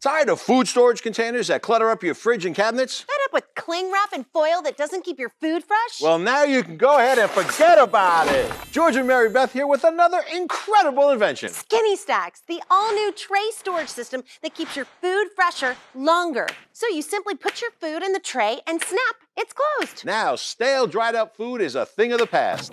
Tired of food storage containers that clutter up your fridge and cabinets? Fed up with cling wrap and foil that doesn't keep your food fresh? Well, now you can go ahead and forget about it. George and Mary Beth here with another incredible invention. Skinny Stacks, the all-new tray storage system that keeps your food fresher longer. So you simply put your food in the tray and snap, it's closed. Now, stale, dried up food is a thing of the past.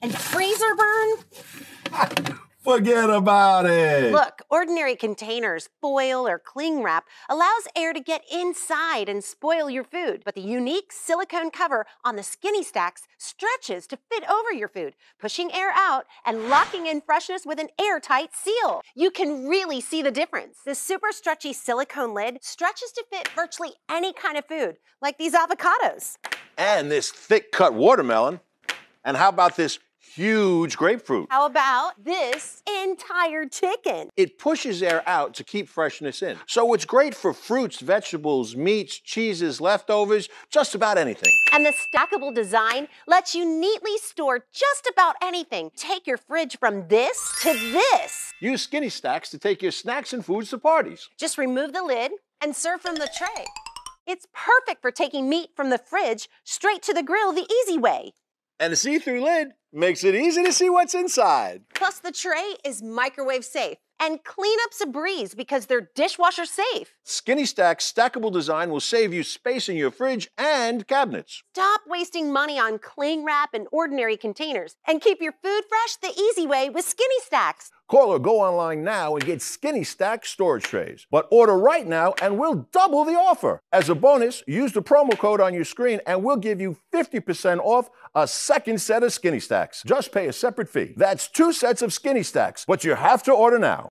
And freezer burn? Forget about it. Look, ordinary containers, foil, or cling wrap allows air to get inside and spoil your food. But the unique silicone cover on the Skinny Stacks stretches to fit over your food, pushing air out and locking in freshness with an airtight seal. You can really see the difference. This super stretchy silicone lid stretches to fit virtually any kind of food, like these avocados. And this thick cut watermelon. And how about this huge grapefruit. How about this entire chicken? It pushes air out to keep freshness in. So it's great for fruits, vegetables, meats, cheeses, leftovers, just about anything. And the stackable design lets you neatly store just about anything. Take your fridge from this to this. Use Skinny Stacks to take your snacks and foods to parties. Just remove the lid and serve from the tray. It's perfect for taking meat from the fridge straight to the grill the easy way. And the see-through lid makes it easy to see what's inside. Plus, the tray is microwave safe and cleanup's a breeze because they're dishwasher safe. Skinny Stack's stackable design will save you space in your fridge and cabinets. Stop wasting money on cling wrap and ordinary containers and keep your food fresh the easy way with Skinny Stacks. Call or go online now and get Skinny Stack storage trays. But order right now and we'll double the offer. As a bonus, use the promo code on your screen and we'll give you 50% off a second set of Skinny Stacks. Just pay a separate fee. That's two sets of Skinny Stacks, but you have to order now.